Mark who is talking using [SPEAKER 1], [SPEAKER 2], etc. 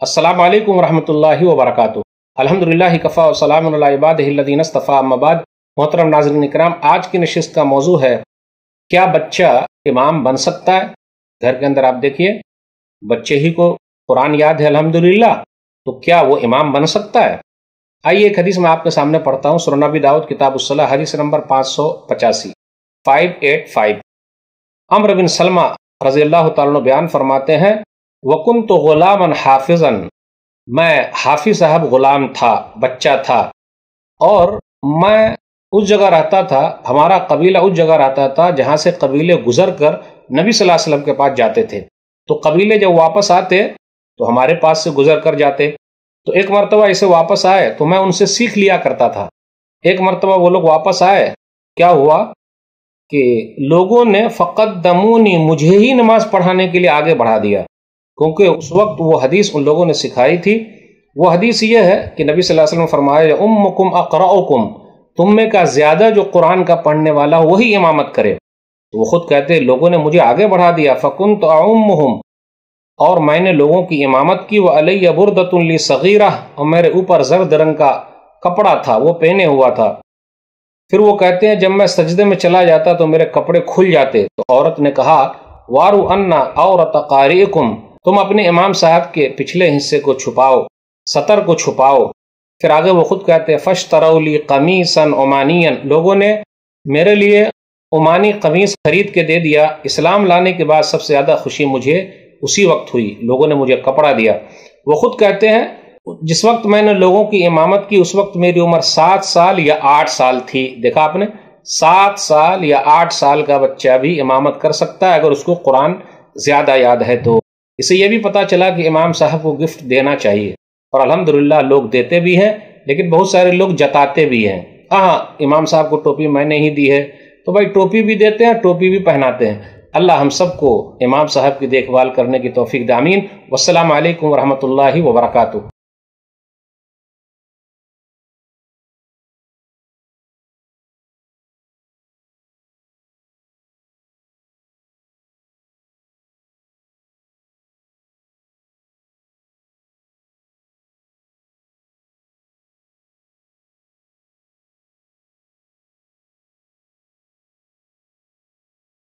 [SPEAKER 1] السلام علیکم ورحمۃ اللہ وبرکاتہ۔ الحمد للہ کفا وسلام الباد الدین صطفیٰ مباد محترم ناظرین اکرام، آج کی نشست کا موضوع ہے، کیا بچہ امام بن سکتا ہے؟ گھر کے اندر آپ دیکھیے، بچے ہی کو قرآن یاد ہے الحمد تو کیا وہ امام بن سکتا ہے؟ آئیے ایک حدیث میں آپ کے سامنے پڑھتا ہوں سرنبی داود کتاب الصلاح، حدیث نمبر پانچ سو پچاسی۔ فائیو ایٹ فائیو امر بن سلمہ رضی اللہ تعالیٰ بیان فرماتے ہیں وکن تو غلام حافظ میں حافظ صاحب غلام تھا، بچہ تھا۔ اور میں اس جگہ رہتا تھا، ہمارا قبیلہ اس جگہ رہتا تھا جہاں سے قبیلے گزر کر نبی صلی اللہ علیہ وسلم کے پاس جاتے تھے۔ تو قبیلے جب واپس آتے، تو ہمارے پاس سے گزر کر جاتے۔ تو ایک مرتبہ ایسے واپس آئے، تو میں ان سے سیکھ لیا کرتا تھا۔ ایک مرتبہ وہ لوگ واپس آئے، کیا ہوا؟ کہ لوگوں نے فقط دمونی مجھے ہی نماز پڑھانے کے لیے آگے بڑھا دیا۔ کیونکہ اس وقت وہ حدیث ان لوگوں نے سکھائی تھی۔ وہ حدیث یہ ہے کہ نبی صلی اللہ علیہ وسلم فرمایا ام کم اقرا تم میں کا زیادہ جو قرآن کا پڑھنے والا وہی امامت کرے۔ تو وہ خود کہتے لوگوں نے مجھے آگے بڑھا دیا فکن تو اور میں نے لوگوں کی امامت کی، وہ علیہ بردت اللی صغیرہ، اور میرے اوپر زرد رنگ کا کپڑا تھا، وہ پہنے ہوا تھا۔ پھر وہ کہتے ہیں، جب میں سجدے میں چلا جاتا تو میرے کپڑے کھل جاتے۔ تو عورت نے کہا، وارو انا عورت قاری تم اپنے امام صاحب کے پچھلے حصے کو چھپاؤ، سطر کو چھپاؤ۔ پھر آگے وہ خود کہتے فش ترولی قمیصن عمانین لوگوں نے میرے لیے عمانی قمیص خرید کے دے دیا۔ اسلام لانے کے بعد سب سے زیادہ خوشی مجھے اسی وقت ہوئی۔ لوگوں نے مجھے کپڑا دیا۔ وہ خود کہتے ہیں، جس وقت میں نے لوگوں کی امامت کی، اس وقت میری عمر سات سال یا آٹھ سال تھی۔ دیکھا آپ نے، سات سال یا آٹھ سال کا بچہ بھی امامت کر سکتا ہے، اگر اس کو قرآن زیادہ یاد ہے تو۔ اسے یہ بھی پتا چلا کہ امام صاحب کو گفٹ دینا چاہیے۔ اور الحمد لوگ دیتے بھی ہیں، لیکن بہت سارے لوگ جتاتے بھی ہیں۔ ہاں امام صاحب کو ٹوپی میں نے ہی دی ہے۔ تو بھائی ٹوپی بھی دیتے ہیں، ٹوپی بھی پہناتے ہیں۔ اللہ ہم سب کو امام صاحب کی دیکھ بھال کرنے کی توفیق دامین والسلام علیکم ورحمۃ اللہ وبرکاتہ۔